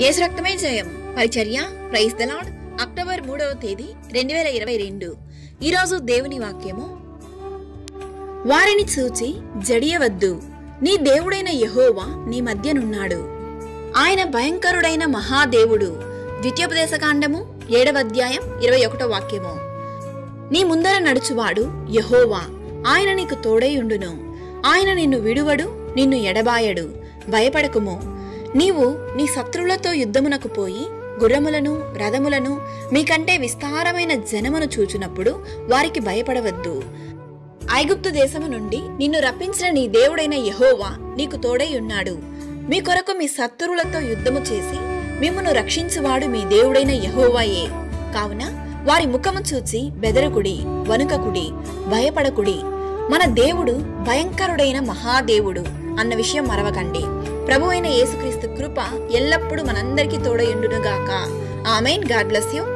యేసు రక్తమే జయం. పరిచర్య ప్రైజ్ ద అక్టోబర్ మూడవ తేదీ రెండు వేల ఇరవై రెండు. ఈరోజు దేవుని వాక్యము. వారిని చూచి జడియవద్దు. నీ దేవుడైన యహోవా నీ మధ్యనున్నాడు. ఆయన భయంకరుడైన మహాదేవుడు. ద్వితీయోపదేశకాండము ఏడవ అధ్యాయం ఇరవై ఒకటో వాక్యము. నీ ముందర నడుచువాడు యహోవా. ఆయన నీకు తోడై ఉండును. ఆయన నిన్ను విడువడు నిన్ను ఎడబాయడు. భయపడకుము. నీవు నీ శత్రువులతో యుద్ధమునకు పోయి గుర్రములను రథములను మీకంటే విస్తారమైన జనమును చూచినప్పుడు వారికి భయపడవద్దు. ఐగుప్తు దేశము నుండి నిన్ను రప్పించిన నీ దేవుడైన యహోవా నీకు తోడై ఉన్నాడు. మీ కొరకు మీ శత్రువులతో యుద్ధము చేసి మిమ్మును రక్షించువాడు మీ దేవుడైన యహోవాయే. కావున వారి ముఖము చూచి బెదరకుడి వనుకకుడి భయపడకుడి. మన దేవుడు భయంకరుడైన మహాదేవుడు అన్న విషయం మరవకండి. ప్రభు అయిన యేసుక్రీస్తు కృప ఎల్లప్పుడూ మనందరికీ తోడయుండునుగాక ఆమెన్. God bless you.